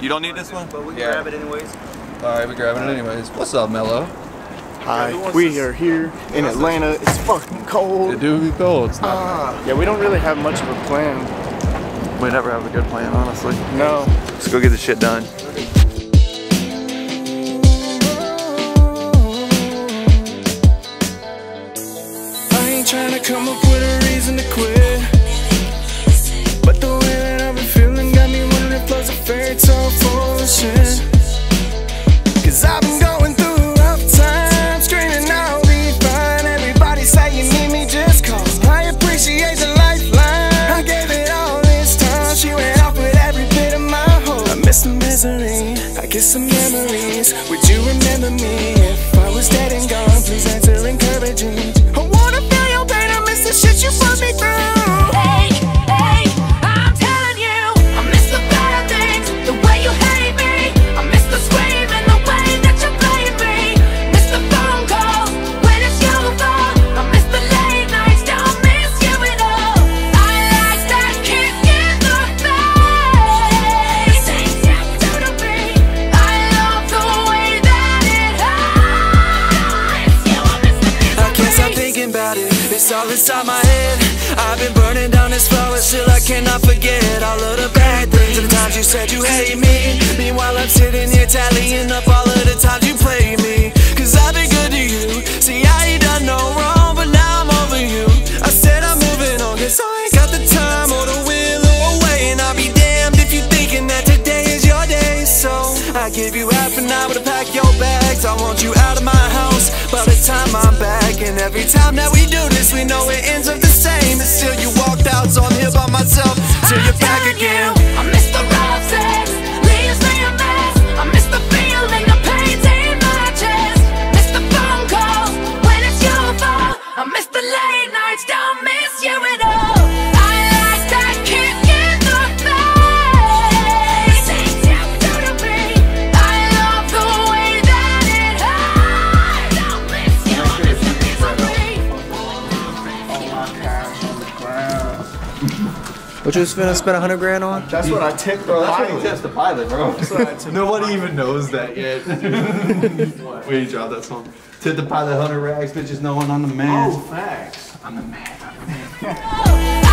You don't need this one? But we can Yeah. grab it anyways. All right, we're grabbing it anyways. What's up, Mello? Hi, we are here in Atlanta. It's fucking cold. It cold. do be cold. It's not Ah, yeah, we don't really have much of a plan. We never have a good plan, honestly. No. Let's go get the shit done. I ain't tryna come up with a reason to quit. Misery, I get some memories. Would you remember me if I was dead It's all inside my head. I've been burning down this flower, still I cannot forget all of the bad things and the times you said you hate me. Meanwhile, I'm sitting here tallying up all of the times you played me. Cause I've been good to you. See, I ain't done no wrong, but now I'm over you. I said I'm moving on, cause I ain't got the time or the will or way. And I'll be damned if you thinking that today is your day. So I give you half an hour to pack your bags. I want you out of my house by the time every time that we do this, we know it ends up the same. And still What you was finna spend a hundred grand on? That's what I tipped the pilot. Test the pilot, bro. That's what I tipped Nobody even knows that yet. we ain't dropped that song. Tip the pilot 100 rags, bitches, no one on the man. Oh, facts. I'm the man. I'm the man.